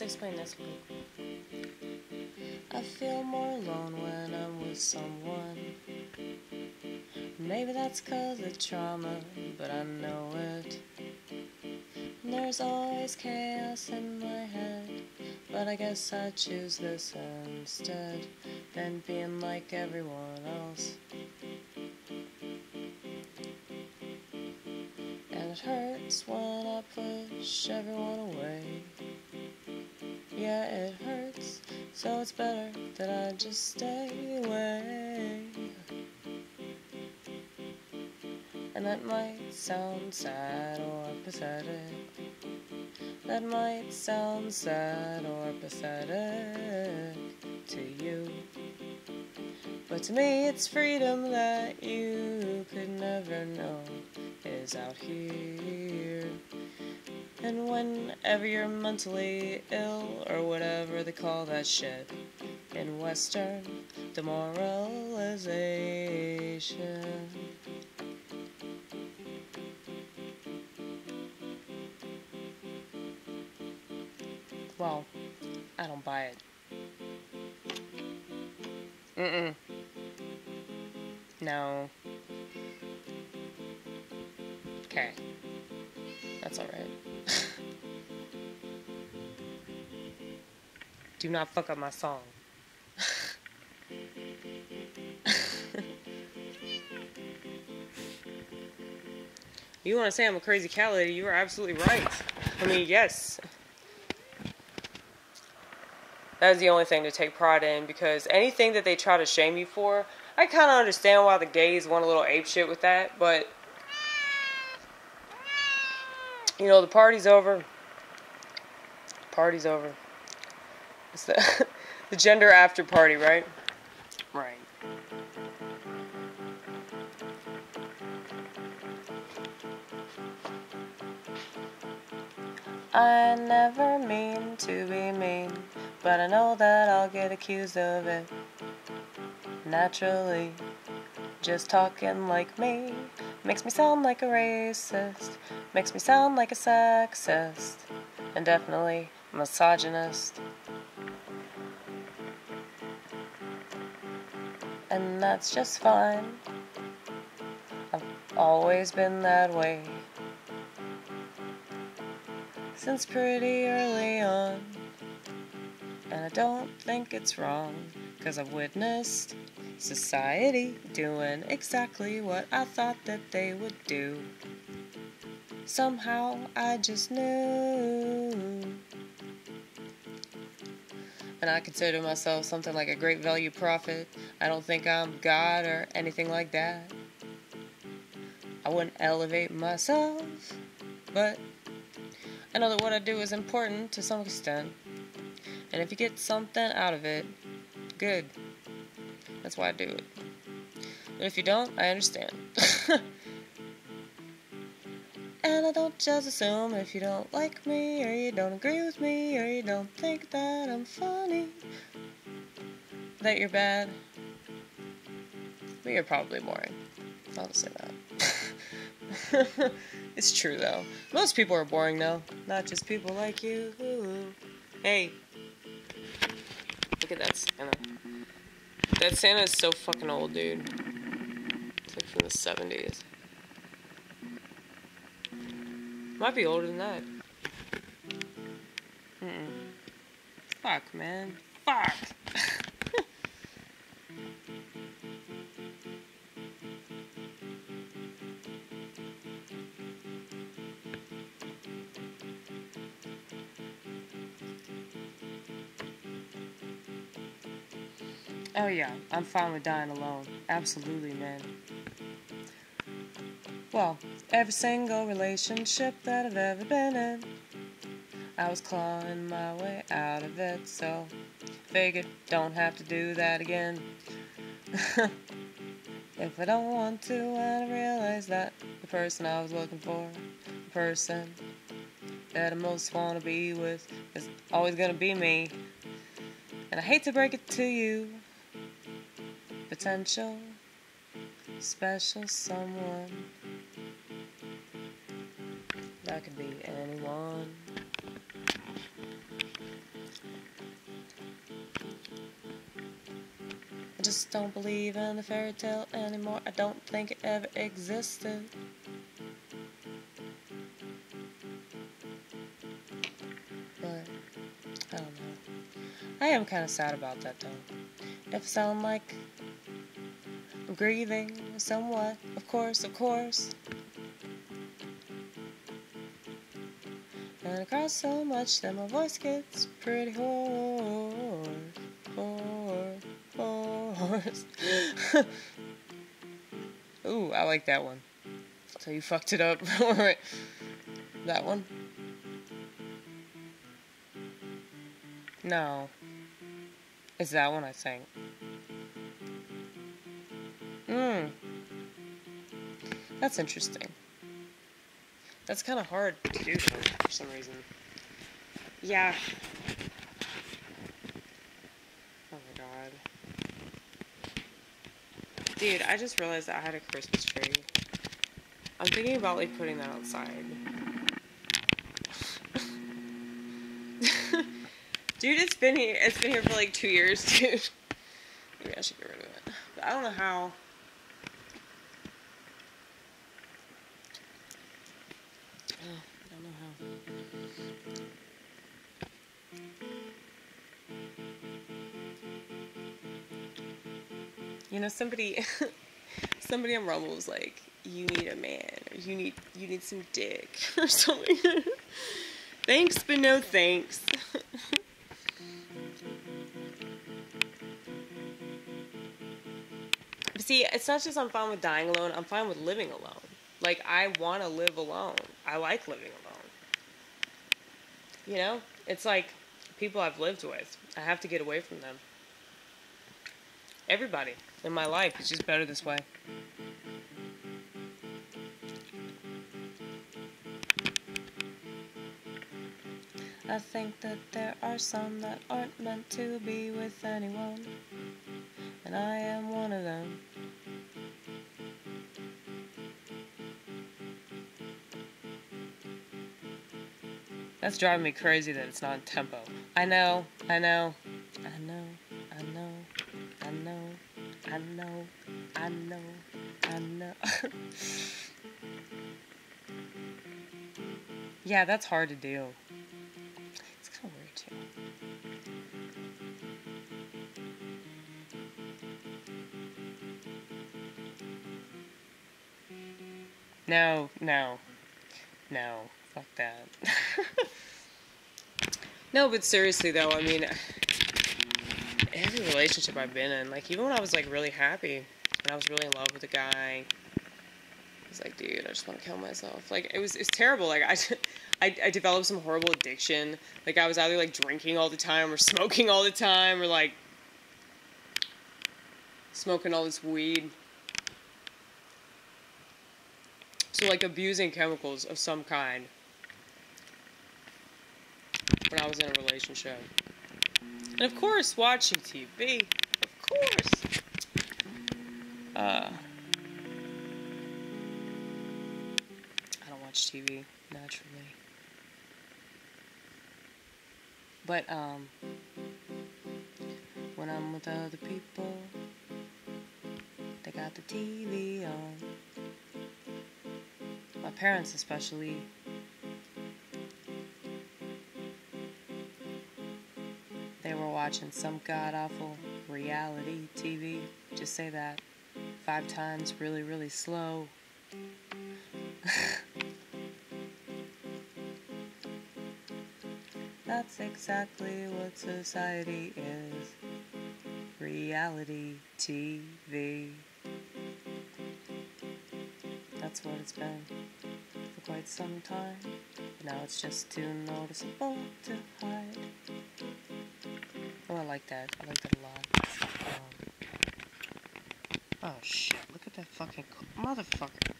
let's explain this one. I feel more alone when I'm with someone. Maybe that's cause of trauma, but I know it. And there's always chaos in my head, but I guess I choose this instead than being like everyone else. And it hurts when I push everyone away. Yeah, it hurts, so it's better that I just stay away. And that might sound sad or pathetic. That might sound sad or pathetic to you. But to me, it's freedom that you could never know is out here. And whenever you're mentally ill, or whatever they call that shit in Western demoralization. Well, I don't buy it. Mm-mm. No. Okay. That's alright. Do not fuck up my song. you want to say I'm a crazy cat lady, you are absolutely right. I mean, yes. That is the only thing to take pride in because anything that they try to shame you for, I kind of understand why the gays want a little ape shit with that, but you know, the party's over. Party's over. It's the the gender after party, right? Right. I never mean to be mean, but I know that I'll get accused of it. Naturally, just talking like me makes me sound like a racist, makes me sound like a sexist, and definitely misogynist. And that's just fine. I've always been that way. Since pretty early on. And I don't think it's wrong, cause I've witnessed society doing exactly what I thought that they would do. Somehow I just knew. And I consider myself something like a great value prophet. I don't think I'm God or anything like that. I wouldn't elevate myself, but I know that what I do is important to some extent. And if you get something out of it, good. That's why I do it. But if you don't, I understand. and I don't just assume if you don't like me, or you don't agree with me, or you don't think that I'm funny, that you're bad. But you're probably boring. I'll just say that. it's true though. Most people are boring though, not just people like you. Hey, look at that. That Santa is so fucking old, dude. It's like from the 70s. Might be older than that. Mm-mm. Fuck, man. Fuck! Oh yeah, I'm fine with dying alone. Absolutely, man. Well, every single relationship that I've ever been in, I was clawing my way out of it, so figured don't have to do that again. if I don't want to, and I realize that the person I was looking for, the person that I most want to be with, is always gonna be me. And I hate to break it to you, potential special someone. That could be anyone. I just don't believe in the fairy tale anymore. I don't think it ever existed. But I don't know. I am kind of sad about that though. If sound like Grieving somewhat, of course, of course. And cry so much that my voice gets pretty hoarse, hoarse, hoarse. Ooh, I like that one. So you fucked it up. that one? No. It's that one, I think. Hmm. That's interesting. That's kind of hard to do for some reason. Yeah. Oh my god. Dude, I just realized that I had a Christmas tree. I'm thinking about like putting that outside. dude, it's been here. It's been here for like two years, dude. Maybe I should get rid of it. But I don't know how. You know, somebody, somebody on Rumble was like, "You need a man, or you need you need some dick, or something." thanks, but no thanks. see, it's not just I'm fine with dying alone. I'm fine with living alone. Like I want to live alone. I like living alone. You know, it's like people I've lived with. I have to get away from them. Everybody in my life. It's just better this way. I think that there are some that aren't meant to be with anyone, and I am one of them. That's driving me crazy that it's not in tempo. I know, I know, I know, I know, I know. I know, I know, I know. yeah, that's hard to do. It's kind of weird too. No, no, no, fuck that. no, but seriously though, I mean, every relationship I've been in, like even when I was like really happy and I was really in love with a guy, I was like, dude, I just want to kill myself. Like it was it's terrible. Like I, I, I developed some horrible addiction. Like I was either like drinking all the time or smoking all the time or like smoking all this weed. So like abusing chemicals of some kind when I was in a relationship. And of course, watching TV. Of course. Uh, I don't watch TV, naturally. But, um, when I'm with other people, they got the TV on. My parents, especially, watching some god awful reality TV. Just say that five times really, really slow. That's exactly what society is reality TV. That's what it's been for quite some time. Now it's just too noticeable to hide. I like that. I like that a lot. Um, oh shit, look at that fucking motherfucker.